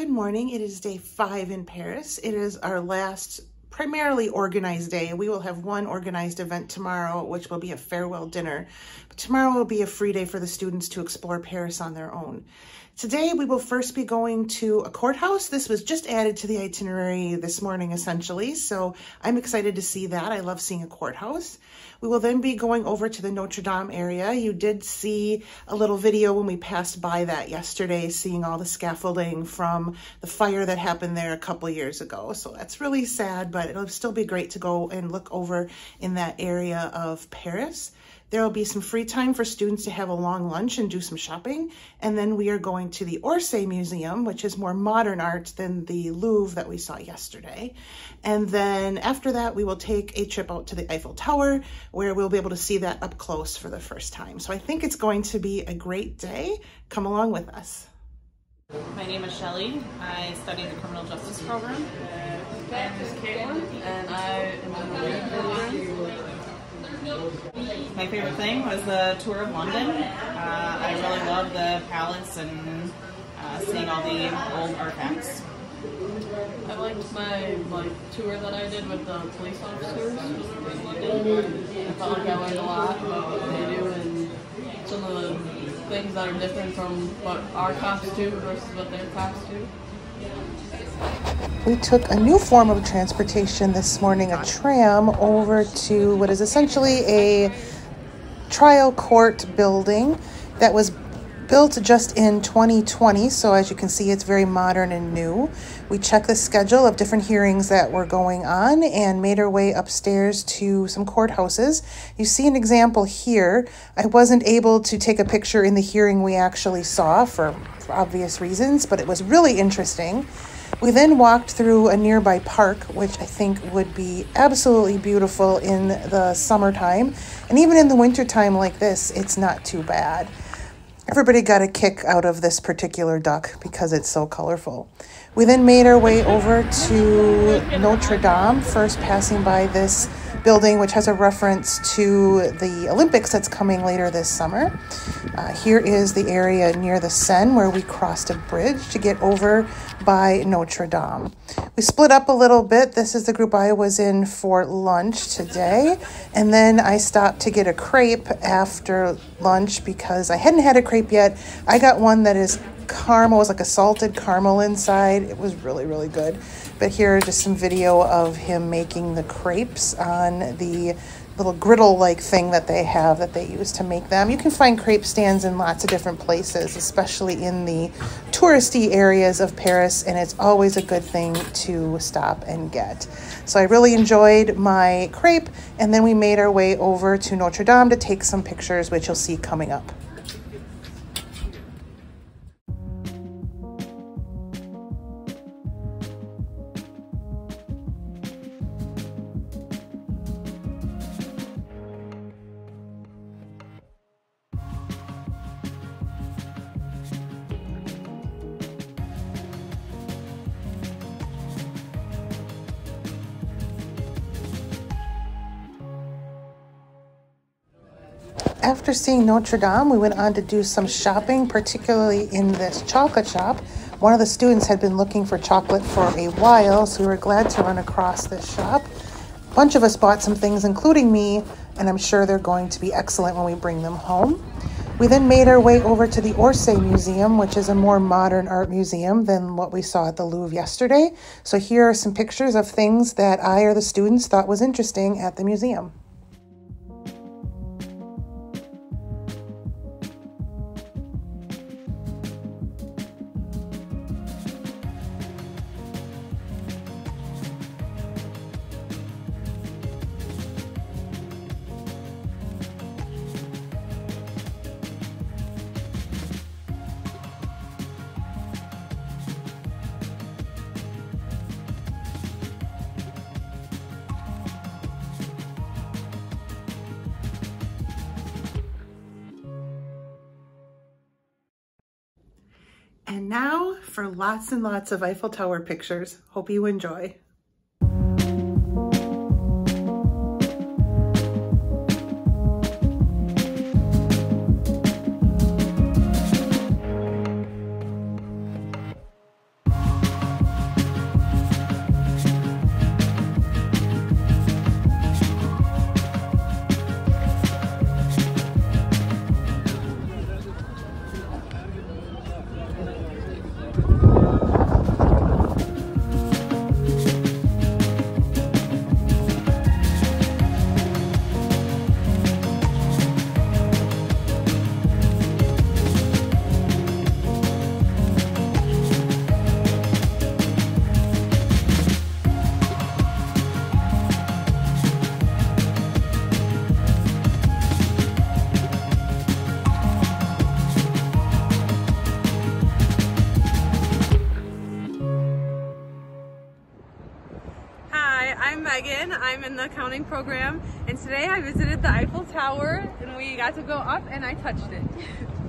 Good morning. It is day five in Paris. It is our last primarily organized day. We will have one organized event tomorrow, which will be a farewell dinner. But tomorrow will be a free day for the students to explore Paris on their own. Today, we will first be going to a courthouse. This was just added to the itinerary this morning, essentially, so I'm excited to see that. I love seeing a courthouse. We will then be going over to the Notre Dame area. You did see a little video when we passed by that yesterday, seeing all the scaffolding from the fire that happened there a couple years ago. So that's really sad, but it'll still be great to go and look over in that area of Paris. There will be some free time for students to have a long lunch and do some shopping. And then we are going to the Orsay Museum, which is more modern art than the Louvre that we saw yesterday. And then after that, we will take a trip out to the Eiffel Tower, where we'll be able to see that up close for the first time. So I think it's going to be a great day. Come along with us. My name is Shelly. I study the criminal justice program. My name is Caitlin, and I am in the program. My favorite thing was the tour of London. Uh, I really love the palace and uh, seeing all the old artifacts. I liked my like tour that I did with the police officers in London. I felt like I learned a lot about what they do and some of the things that are different from what our cops do versus what their cops do. We took a new form of transportation this morning, a tram, over to what is essentially a trial court building that was built just in 2020. So as you can see, it's very modern and new. We checked the schedule of different hearings that were going on and made our way upstairs to some courthouses. You see an example here. I wasn't able to take a picture in the hearing we actually saw for, for obvious reasons, but it was really interesting. We then walked through a nearby park, which I think would be absolutely beautiful in the summertime. And even in the wintertime like this, it's not too bad. Everybody got a kick out of this particular duck because it's so colorful. We then made our way over to Notre Dame, first passing by this building, which has a reference to the Olympics that's coming later this summer. Uh, here is the area near the Seine where we crossed a bridge to get over by Notre Dame. We split up a little bit. This is the group I was in for lunch today. And then I stopped to get a crepe after lunch because I hadn't had a crepe yet. I got one that is caramel, it was like a salted caramel inside. It was really, really good. But here are just some video of him making the crepes on the little griddle-like thing that they have that they use to make them. You can find crepe stands in lots of different places, especially in the touristy areas of Paris, and it's always a good thing to stop and get. So I really enjoyed my crepe, and then we made our way over to Notre Dame to take some pictures, which you'll see coming up. After seeing Notre Dame, we went on to do some shopping, particularly in this chocolate shop. One of the students had been looking for chocolate for a while, so we were glad to run across this shop. A bunch of us bought some things, including me, and I'm sure they're going to be excellent when we bring them home. We then made our way over to the Orsay Museum, which is a more modern art museum than what we saw at the Louvre yesterday. So here are some pictures of things that I or the students thought was interesting at the museum. And now for lots and lots of Eiffel Tower pictures. Hope you enjoy. Megan. I'm in the accounting program, and today I visited the Eiffel Tower, and we got to go up, and I touched it.